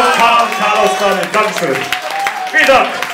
Karl und Carlos Dannen. Dankeschön. Vielen Dank.